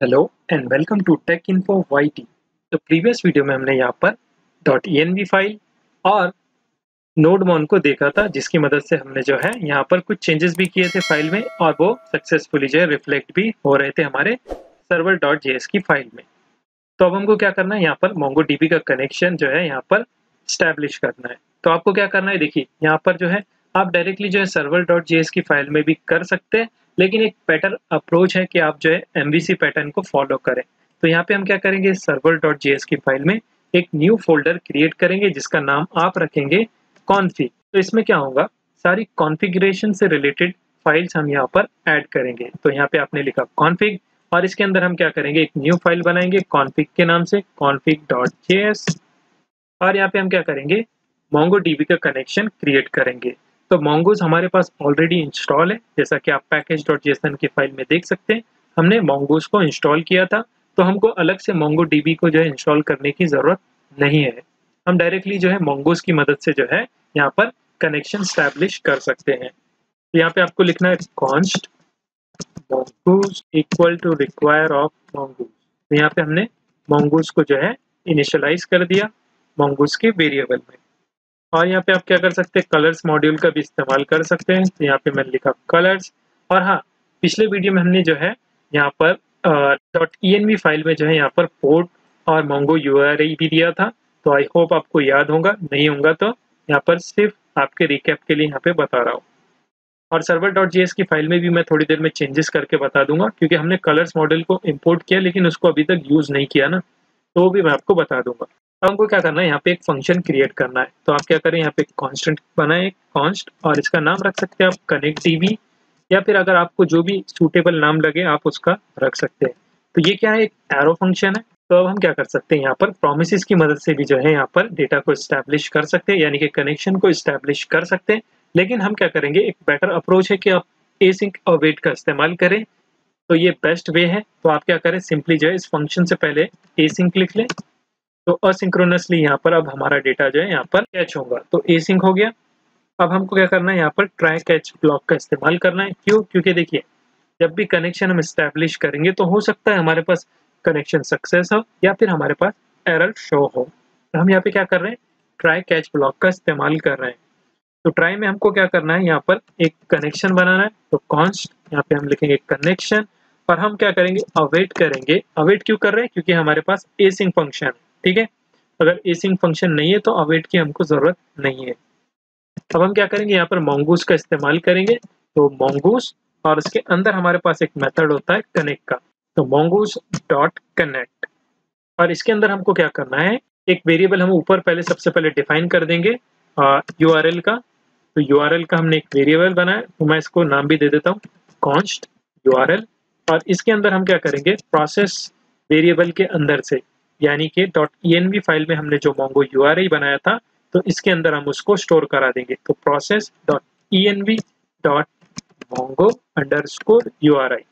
Hello and welcome to tech info Y T तो previous video में हमने यहाँ पर. डॉट ई फ़ाइल और नोडमोन को देखा था, जिसकी मदद से हमने जो है यहाँ पर कुछ चेंजेस भी किए थे फ़ाइल में और वो सक्सेसफुली जो है रिफ्लेक्ट भी हो रहे थे हमारे सर्वर डॉट जेएस की फ़ाइल में। तो अब हमको क्या करना है, यहाँ पर मोंगो डी का कनेक्शन जो है यहाँ पर स्टैब्लिश करना है। तो आपको क्या करना है, देखिए, यहाँ पर जो है आप डायरेक्टली जो है सर्वर डॉट जेएस की फ़ाइल में भी कर सकते हैं। लेकिन एक बेटर अप्रोच है कि आप जो है एम पैटर्न को फॉलो करें। तो यहाँ पे हम क्या करेंगे? सर्वर डॉट की फ़ाइल में एक न्यू फोल्डर क्रिएट करेंगे, जिसका नाम आप रखेंगे कॉन्फिग तो इसमें क्या होगा? सारी कॉन्फ़िगरेशन से रिलेटेड फाइल्स हम यहाँ पर ऐड करेंगे। तो यहाँ पे आपने लिखा कॉन्फिग और इसके अंदर हम क्या करेंगे? एक न्यू फ़ाइल बनाएँगे कॉन्फिग के नाम से कॉन्फिग डॉट जे और यहाँ पे हम क्या करेंगे? मोंगो डीबी का कनेक्शन क्रिएट करेंगे। तो मोंगोज हमारे पास ऑलरेडी इंस्टॉल है, जैसा कि आप पैकेज डॉट जेसन की फ़ाइल में देख सकते हैं। हमने मोंगोज को इंस्टॉल किया था तो हमको अलग से मोंगो डीबी को जो है इंस्टॉल करने की ज़रूरत नहीं है। हम डायरेक्टली जो है मोंगोज की मदद से जो है यहाँ पर कनेक्शन स्टैब्लिश कर सकते हैं। तो यहाँ पे आपको लिखना है const mongoose equal to require of mongoose तो यहाँ पे हमने मोंगोज को जो है इनिशियलाइज कर दिया मोंगोज के वेरिएबल में। और यहाँ पे आप क्या कर सकते हैं कलर्स मॉड्यूल का भी इस्तेमाल कर सकते हैं। तो यहाँ पे मैंने लिखा कलर्स और हाँ पिछले वीडियो में हमने जो है यहाँ पर डॉट ई फ़ाइल में जो है यहाँ पर पोर्ट और मोंगो यू भी दिया था। तो आई होप आपको याद होगा, नहीं होगा तो यहाँ पर सिर्फ़ आपके रिकेप के लिए यहाँ पे बता रहा हूँ। और सर्वर डॉट जी की फ़ाइल में भी मैं थोड़ी देर में चेंजेस करके बता दूँगा, क्योंकि हमने कलर्स मॉडल को इम्पोर्ट किया, लेकिन उसको अभी तक यूज़ नहीं किया ना। तो भी मैं आपको बता दूँगा। हमको क्या करना है? यहाँ पे एक फ़ंक्शन क्रिएट करना है। तो आप क्या करें? यहाँ पे कॉन्स्टेंट बनाए कॉन्स्ट और इसका नाम रख सकते हैं आप कनेक्ट डी या फिर अगर आपको जो भी सूटेबल नाम लगे, आप उसका रख सकते हैं। तो ये क्या है? एक एरो फ़ंक्शन है। तो अब हम क्या कर सकते हैं यहाँ पर? प्रोमिस की मदद से भी जो है यहाँ पर डेटा को स्टैब्लिश कर सकते हैं, यानी कि कनेक्शन को स्टैब्लिश कर सकते हैं। लेकिन हम क्या करेंगे? एक बेटर अप्रोच है कि आप ए सिंक और वेट का इस्तेमाल करें। तो ये बेस्ट वे है। तो आप क्या करें? सिंपली जो है इस फ़ंक्शन से पहले ए सिंक लिख लें। तो असिंक्रोनसली यहाँ पर अब हमारा डेटा जो है यहाँ पर कैच होगा। तो ए सिंक हो गया। अब हमको क्या करना है? यहाँ पर ट्राई कैच ब्लॉक का इस्तेमाल करना है। क्यों? क्योंकि देखिए, जब भी कनेक्शन हम स्टैब्लिश करेंगे तो हो सकता है हमारे पास कनेक्शन सक्सेस हो या फिर हमारे पास एरर शो हो। तो हम यहाँ पे क्या कर रहे हैं? ट्राई कैच ब्लॉक का इस्तेमाल कर रहे हैं। तो ट्राई में हमको क्या करना है? यहाँ पर एक कनेक्शन बनाना है। तो कॉन्स्ट यहाँ पे हम लिखेंगे कनेक्शन और हम क्या करेंगे? अवेट करेंगे। अवेट क्यों कर रहे हैं? क्योंकि हमारे पास ए सिंग फ़ंक्शन है। ठीक है? अगर ए सिंग फ़ंक्शन नहीं है तो अवेट की हमको ज़रूरत नहीं है। अब हम क्या करेंगे? यहाँ पर मोंगूस का इस्तेमाल करेंगे। तो मोंगूस और उसके अंदर हमारे पास एक मेथड होता है कनेक्ट का। तो मोंगूस डॉट कनेक्ट और इसके अंदर हमको क्या करना है? एक वेरिएबल हम ऊपर पहले सबसे पहले डिफाइन कर देंगे यू एल का। तो यू आर एल का हमने एक वेरिएबल बनाया। तो मैं इसको नाम भी दे देता हूँ कॉन्स्ट यू और इसके अंदर हम क्या करेंगे? प्रोसेस वेरिएबल के अंदर से यानी कि डॉट ई फ़ाइल में हमने जो मोंगो यूआरआई बनाया था तो इसके अंदर हम उसको स्टोर करा देंगे। तो process dot E N V dot mongo underscore U R I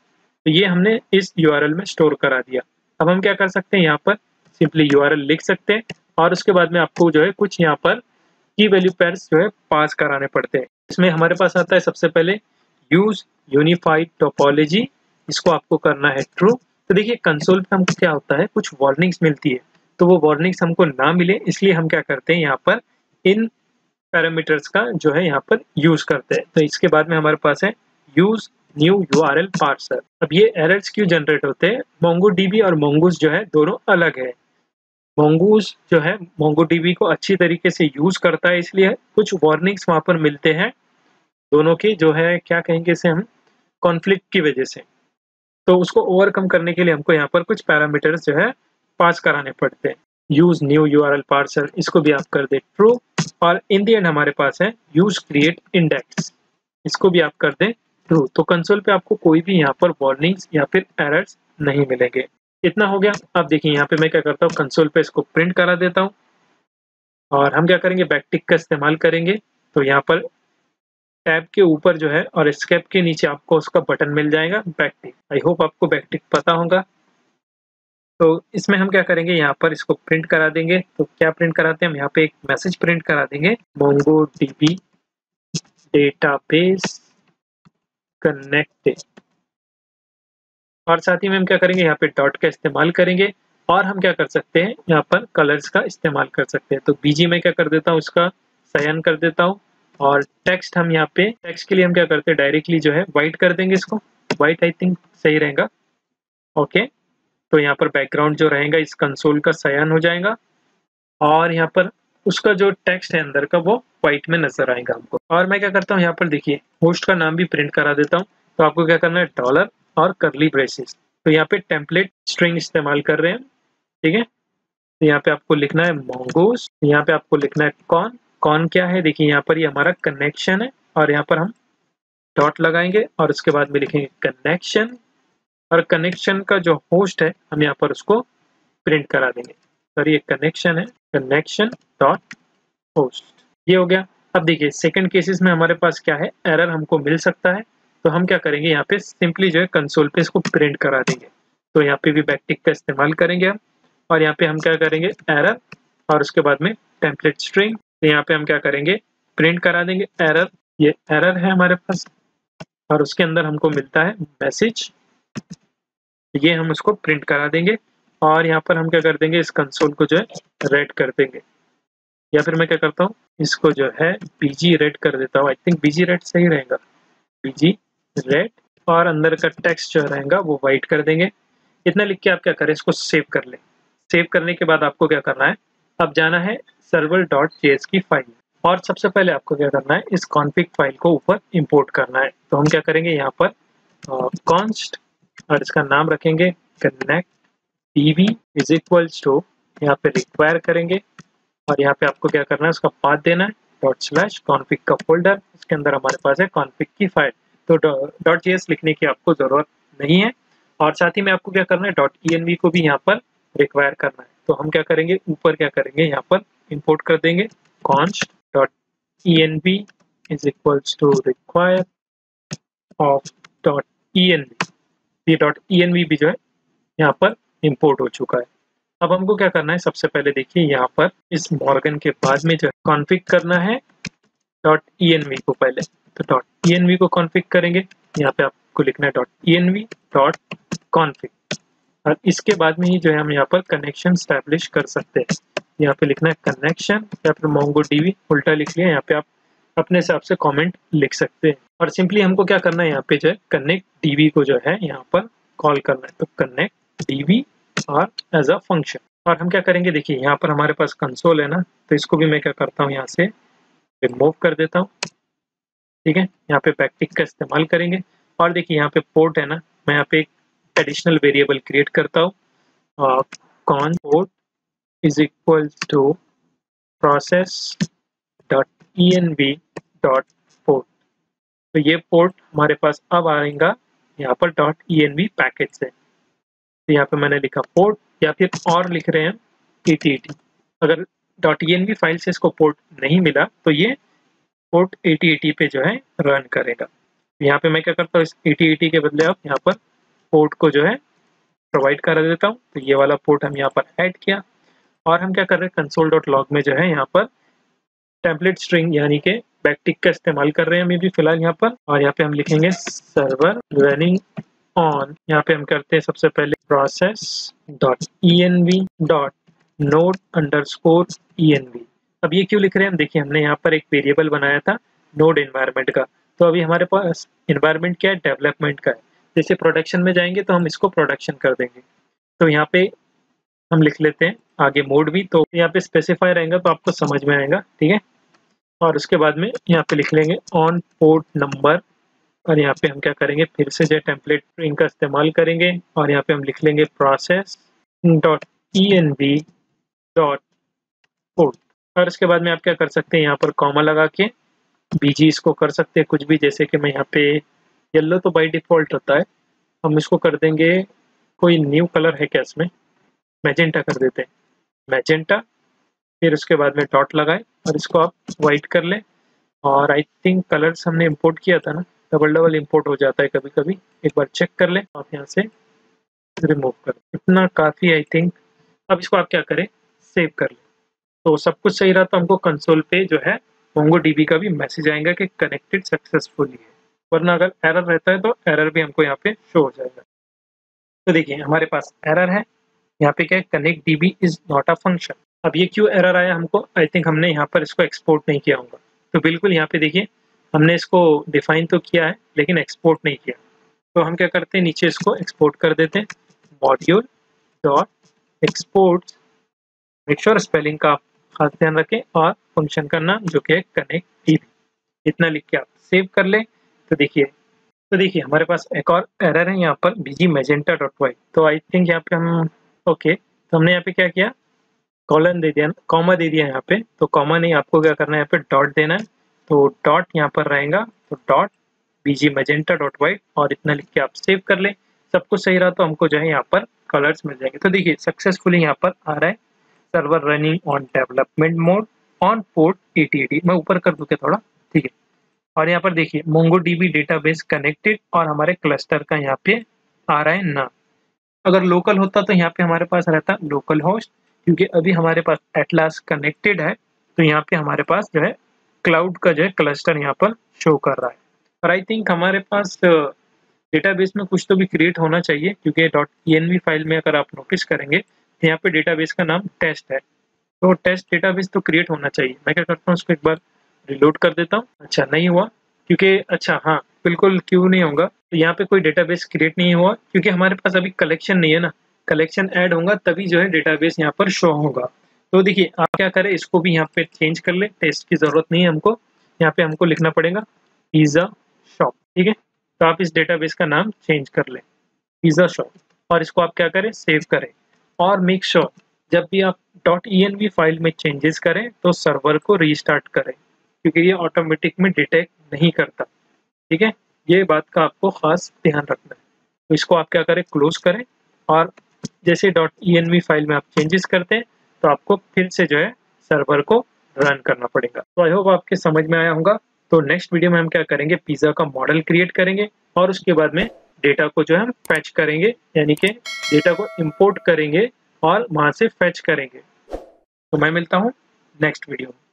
तो ये हमने इस यू आर एल में स्टोर करा दिया। अब हम क्या कर सकते हैं यहाँ पर? सिंपली यू आर एल लिख सकते हैं और उसके बाद में आपको जो है कुछ यहाँ पर की वैल्यू पेयर्स जो है पास कराने पड़ते हैं। इसमें हमारे पास आता है सबसे पहले यूज़ यूनिफाइड टोपोलॉजी इसको आपको करना है ट्रू तो देखिए कंसोल पे हमको क्या होता है, कुछ वार्निंग्स मिलती है तो वो वार्निंग्स हमको ना मिले, इसलिए हम क्या करते हैं यहाँ पर, इन पैरामीटर्स का जो है यहाँ पर यूज़ करते हैं। तो इसके बाद में हमारे पास है use new U R L parser अब ये एरर्स क्यों जनरेट होते हैं? मोंगो डीबी और मोंगूस जो है, दोनों अलग है। मोंगूस जो है मोंगो डीबी को अच्छी तरीके से यूज़ करता है, इसलिए कुछ वार्निंग्स वहाँ पर मिलते हैं, दोनों के जो है, क्या कहेंगे इसे हम कॉन्फ्लिक्ट की वजह से। तो उसको ओवरकम करने के लिए हमको यहाँ पर कुछ पैरामीटर्स जो है पास कराने पड़ते हैं। Use new U R L parser इसको भी आप कर दे ट्रू और इन दी एंड हमारे पास है यूज़ क्रिएट इंडेक्स इसको भी आप कर दें ट्रू तो कंसोल पे आपको कोई भी यहाँ पर वार्निंग्स या फिर एरर्स नहीं मिलेंगे। इतना हो गया। अब देखिए यहाँ पे मैं क्या करता हूँ कंसोल पे इसको प्रिंट करा देता हूँ। और हम क्या करेंगे? बैकटिक का इस्तेमाल करेंगे। तो यहाँ पर टैब के ऊपर जो है और स्केप के नीचे आपको उसका बटन मिल जाएगा बैकटिक आई होप आपको बैकटिक पता होगा। तो इसमें हम क्या करेंगे, यहाँ पर इसको प्रिंट करा देंगे। तो क्या प्रिंट कराते हैं? हम यहाँ पे एक मैसेज प्रिंट करा देंगे। मोंगो डीबी डेटाबेस कनेक्टेड और साथ ही में हम क्या करेंगे, यहाँ पे डॉट का इस्तेमाल करेंगे। और हम क्या कर सकते हैं, यहाँ पर कलर्स का इस्तेमाल कर सकते हैं। तो बीजी में क्या कर देता हूँ उसका चयन कर देता हूँ। और टेक्स्ट हम यहाँ पे टेक्स्ट के लिए हम क्या करते हैं? डायरेक्टली जो है वाइट कर देंगे इसको। वाइट आई थिंक सही रहेगा। ओके तो यहाँ पर बैकग्राउंड जो रहेगा, इस कंसोल का सयान हो जाएगा। और यहाँ पर उसका जो टेक्स्ट है अंदर का, वो व्हाइट में नज़र आएगा हमको। और मैं क्या करता हूँ, यहाँ पर देखिए होस्ट का नाम भी प्रिंट करा देता हूँ। तो आपको क्या करना है? डॉलर और करली ब्रेसिस तो यहाँ पे टेम्पलेट स्ट्रिंग इस्तेमाल कर रहे हैं ठीक है? तो यहाँ पे आपको लिखना है मोंगोस यहाँ पे आपको लिखना है कौन कौन क्या है? देखिए, यहाँ पर ये यह हमारा कनेक्शन है और यहाँ पर हम डॉट लगाएँगे और उसके बाद में लिखेंगे कनेक्शन और कनेक्शन का जो होस्ट है, हम यहाँ पर उसको प्रिंट करा देंगे। और ये कनेक्शन है कनेक्शन डॉट होस्ट ये हो गया। अब देखिए सेकंड केसेस में हमारे पास क्या है? एरर हमको मिल सकता है। तो हम क्या करेंगे? यहाँ पे सिंपली जो है कंसोल पे इसको प्रिंट करा देंगे। तो यहाँ पे भी बैकटिक का इस्तेमाल करेंगे हम। और यहाँ पे हम क्या करेंगे? एरर और उसके बाद में टेम्पलेट स्ट्रिंग तो यहाँ पे हम क्या करेंगे? प्रिंट करा देंगे एरर ये एरर है हमारे पास, और उसके अंदर हमको मिलता है मैसेज ये हम उसको प्रिंट करा देंगे, और यहाँ पर हम क्या कर देंगे? इस कंसोल को जो है रेड कर देंगे. या फिर मैं क्या करता हूँ? इसको जो है बीजी रेड कर देता हूँ. आई थिंक बीजी रेड सही रहेगा. बीजी रेड और अंदर का टेक्स्ट जो रहेगा, वो वाइट कर देंगे. इतना लिख के आप क्या करें? इसको सेव कर लें. सेव करने के बाद आपको क्या करना है? अब जाना है सर्वर डॉट की फ़ाइल और सबसे पहले आपको क्या करना है, इस कॉन्फिग फ़ाइल को ऊपर इंपोर्ट करना है। तो हम क्या करेंगे, यहाँ पर कॉन्स्ट और इसका नाम रखेंगे connect DB is equals to यहाँ पे रिक्वायर करेंगे। और यहाँ पे आपको क्या करना है, उसका पाथ देना है डॉट स्लैश कॉन्फिक का फोल्डर इसके अंदर हमारे पास है कॉन्फिक की फ़ाइल तो डॉट जी लिखने की आपको ज़रूरत नहीं है। और साथ ही में आपको क्या करना है डॉट ई को भी यहाँ पर रिक्वायर करना है। तो हम क्या करेंगे? ऊपर क्या करेंगे? यहाँ पर इंपोर्ट कर देंगे। Const dot E N V is equals to require of dot E N V ये डॉट ई एन बी भी जो है, यहाँ पर इंपोर्ट हो चुका है। अब हमको क्या करना है? सबसे पहले देखिए, यहाँ पर इस मॉर्गन के बाद में जो है कॉन्फिक करना है डॉट ई एन वी को पहले। तो डॉट ई एन वी को कॉन्फिक करेंगे। यहाँ पे आपको लिखना है dot E N V dot config और इसके बाद में ही जो है हम यहाँ पर कनेक्शन स्टैब्लिश कर सकते हैं। यहाँ पे लिखना है कनेक्शन या फिर मोंगो डीवी उल्टा लिख लिया, यहाँ पे आप अपने हिसाब से कमेंट लिख सकते हैं। और सिंपली हमको क्या करना है, यहाँ पे जो है कनेक्ट डीवी को जो है यहाँ पर कॉल करना है। तो कनेक्ट डीवी और एज अ फ़ंक्शन और हम क्या करेंगे, देखिए, यहाँ पर हमारे पास कंसोल है ना तो इसको भी मैं क्या करता हूँ, यहाँ से रिमूव कर देता हूँ। ठीक है? यहाँ पे बैकटिक का इस्तेमाल करेंगे। और देखिए, यहाँ पे पोर्ट है ना, मैं यहाँ पे एक एडिशनल वेरिएबल क्रिएट करता हूँ। Const port is equal to process dot E N V dot port तो ये पोर्ट हमारे पास अब आएगा, यहाँ पर dot E N V package से। तो यहाँ पे मैंने लिखा पोर्ट या फिर और लिख रहे हैं ई टी टी अगर dot E N V file से इसको पोर्ट नहीं मिला तो ये पोर्ट ए टी पे जो है रन करेगा। यहाँ पे मैं क्या करता हूँ, इस ए टी के बदले अब यहाँ पर पोर्ट को जो है प्रोवाइड करा देता हूँ। तो ये वाला पोर्ट हम यहाँ पर ऐड किया। और हम क्या कर रहे हैं? कंसोल डॉट लॉग में जो है यहाँ पर टेम्पलेट स्ट्रिंग यानी कि बैकटिक का इस्तेमाल कर रहे हैं अभी भी फ़िलहाल यहाँ पर। और यहाँ पे हम लिखेंगे सर्वर रनिंग ऑन यहाँ पे हम करते हैं सबसे पहले process dot E N V dot node underscore E N V अब ये क्यों लिख रहे हैं? हम देखिए, हमने यहाँ पर एक वेरिएबल बनाया था नोड एनवायरमेंट का। तो अभी हमारे पास इन्वायरमेंट क्या है? डेवलपमेंट का है। जैसे प्रोडक्शन में जाएँगे तो हम इसको प्रोडक्शन कर देंगे। तो यहाँ पे हम लिख लेते हैं, आगे मोड भी तो यहाँ पे स्पेसिफाई रहेगा तो आपको समझ में आएगा, ठीक है? और उसके बाद में यहाँ पे लिख लेंगे ऑन पोर्ट नंबर और यहाँ पे हम क्या करेंगे, फिर से जो टेम्पलेट स्ट्रिंग का इस्तेमाल करेंगे, और यहाँ पे हम लिख लेंगे process dot E N V dot code और इसके बाद में आप क्या कर सकते हैं, यहाँ पर कॉमा लगा के बीजी इसको कर सकते हैं कुछ भी, जैसे कि मैं यहाँ पे येल्लो तो बाई डिफ़ॉल्ट होता है। हम इसको कर देंगे, कोई न्यू कलर है क्या इसमें? मैजेंटा कर देते हैं। मैजेंटा फिर उसके बाद में डॉट लगाए और इसको आप वाइट कर लें। और आई थिंक कलर्स हमने इंपोर्ट किया था ना डबल डबल इंपोर्ट हो जाता है कभी कभी एक बार चेक कर लें, आप यहाँ से रिमूव कर इतना काफ़ी आई थिंक अब इसको आप क्या करें? सेव कर लें। तो सब कुछ सही रहा तो हमको कंसोल पे जो है मोंगो डीबी का भी मैसेज आएगा कि कनेक्टेड सक्सेसफुली है। वरना अगर एरर रहता है तो एरर भी हमको यहाँ पे शो हो जाएगा। तो देखिए, हमारे पास एरर है। यहाँ पे क्या है? Connect DB is not a function अब ये क्यों एरर आया हमको? आई थिंक हमने यहाँ पर इसको एक्सपोर्ट नहीं किया होगा। तो बिल्कुल यहाँ पे देखिए, हमने इसको डिफाइन तो किया है, लेकिन एक्सपोर्ट नहीं किया। तो हम क्या करते हैं? नीचे इसको एक्सपोर्ट कर देते हैं। Module dot export make sure spelling का आप खास ध्यान रखें और फ़ंक्शन का नाम जो कि है कनेक्ट डीबी इतना लिख के आप सेव कर लें। तो देखिए तो देखिए, हमारे पास एक और एरर है यहाँ पर बीजी मेजेंटा डॉट वाई तो आई थिंक यहाँ पे हम ओके तो हमने यहाँ पे क्या किया? कॉलन दे दिया कॉमा दे दिया यहाँ पे तो कॉमा नहीं, आपको क्या करना है यहाँ पे? डॉट देना है तो डॉट यहाँ पर रहेगा तो dot BG magenta dot white और इतना लिख के आप सेव कर लें। सब कुछ सही रहा तो हमको जो है यहाँ पर कलर्स मिल जाएँगे। तो देखिए सक्सेसफुली यहाँ पर आ रहा है। Server running on development mode on port eighty मैं ऊपर कर दूँ क्या थोड़ा? और यहाँ पर देखिए मोंगो डीबी डेटाबेस कनेक्टेड और हमारे क्लस्टर का यहाँ पे आ रहा है ना अगर लोकल होता तो यहाँ पे हमारे पास रहता लोकल होस्ट क्योंकि अभी हमारे पास एटलास कनेक्टेड है तो यहाँ पे हमारे पास जो है क्लाउड का जो है क्लस्टर यहाँ पर शो कर रहा है। और आई थिंक हमारे पास डेटाबेस में कुछ तो भी क्रिएट होना चाहिए, क्योंकि. डॉट ई फ़ाइल में अगर आप नोटिस करेंगे तो यहाँ पे डेटाबेस का नाम टेस्ट है। तो टेस्ट डेटाबेस तो क्रिएट होना चाहिए। मैं क्या करता हूँ उसको एक बार रिलोड कर देता हूँ। अच्छा नहीं हुआ क्योंकि अच्छा हाँ बिल्कुल क्यों नहीं होगा? तो यहाँ पे कोई डेटाबेस क्रिएट नहीं हुआ क्योंकि हमारे पास अभी कलेक्शन नहीं है ना। कलेक्शन ऐड होगा तभी जो है डेटाबेस यहाँ पर शो होगा। तो देखिए आप क्या करें इसको भी यहाँ पे चेंज कर ले। टेस्ट की ज़रूरत नहीं है हमको। यहाँ पे हमको लिखना पड़ेगा पिज्जा शॉप ठीक है? तो आप इस डेटाबेस का नाम चेंज कर लें पिज्जा शॉप और इसको आप क्या करें सेव करें। और मेक श्योर sure, जब भी आप डॉट ई फ़ाइल में चेंजेस करें तो सर्वर को रीस्टार्ट करें। क्योंकि ये ऑटोमेटिक में डिटेक्ट नहीं करता। ठीक है? ये बात का आपको खास ध्यान रखना है। तो इसको आप क्या करें? क्लोज करें और जैसे. डॉट ई फ़ाइल में आप चेंजेस करते हैं तो आपको फिर से जो है सर्वर को रन करना पड़ेगा। तो आई होप आपके समझ में आया होगा। तो नेक्स्ट वीडियो में हम क्या करेंगे? पिज्जा का मॉडल क्रिएट करेंगे और उसके बाद में डेटा को जो है हम फैच करेंगे, यानी कि डेटा को इंपोर्ट करेंगे और वहाँ से फैच करेंगे। तो मैं मिलता हूँ नेक्स्ट वीडियो में।